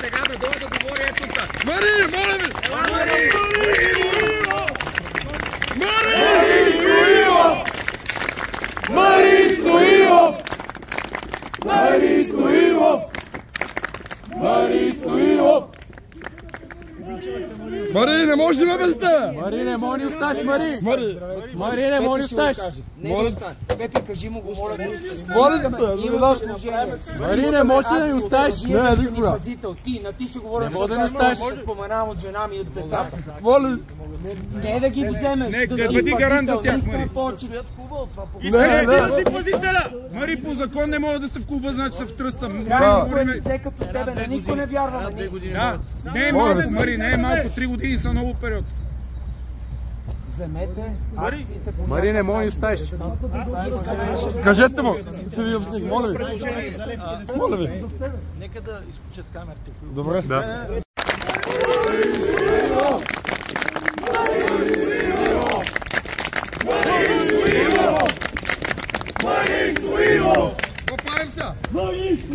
Сега да дойда да говоря е тук. Мари, моля ви! Мари Стоилов! Мари Стоилов! Мари Стоилов! Мари, не можеш да ме без те! Мари, не може ни оставаш, Мари! Мари, Мари, не може ни моля те, Пепи, кажи му го, моля да моля те, да. Мари, не може да ни оставаш! Не, не, никога. пазител. Ти, на ти ще говоря, Не мога да не ставаш. ще споменавам от жена ми и от децата. Моля, Не да ги вземеш. Не, да да бъди гарант за пазител, тях, не Мари. не, не. си пазителя! По закон не могат да са в клуба, значи са в тръста. Мари, Да. говорим... Лице като тебе, на никой не вярваме. Да, не е малко, Мари, не е малко. Три години са много период. Вземете акциите по Мари, не може да ни оставаш! Кажете му, ще ви обясня, моля ви. Моля ви. Нека да изключат камерите. Добре. Não, é isso! É